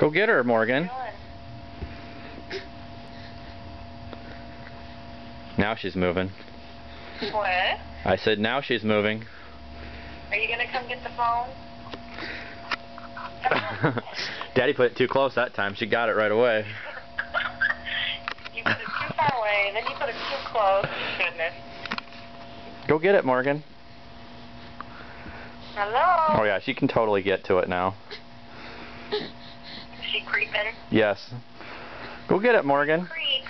Go get her, Morgan. Now she's moving. What? I said now she's moving. Are you gonna come get the phone? Daddy put it too close that time. She got it right away. you put it too far away, then you put it too close. Goodness. Go get it, Morgan. Hello? Oh yeah, she can totally get to it now. Is creeping? Yes. Go get it, Morgan. Creep.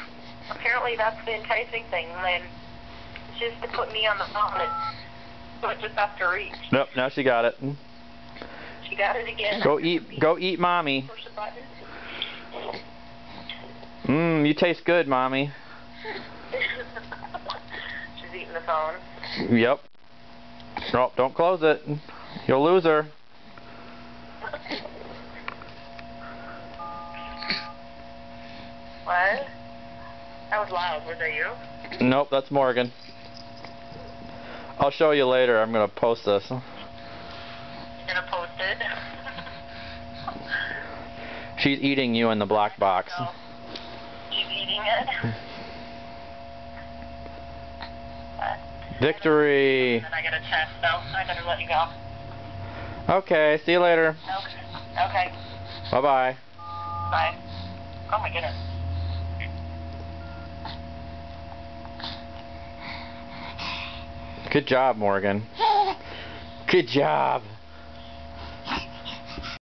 Apparently that's the enticing thing, then just to put me on the phone so it just has to reach. Nope, now she got it. She got it again. Go eat, go eat, mommy. Push the button. Mmm, you taste good, mommy. She's eating the phone. Yep. Nope, don't close it. You'll lose her. Was loud. Was that you? Nope, that's Morgan. I'll show you later. I'm going to post this. You gonna post it? She's eating you in the black box. No. She's eating it. Victory! I got a test, so I better let you go. Okay, see you later. Okay. Okay. Bye-bye. Bye. Oh my goodness. Good job, Morgan. Good job.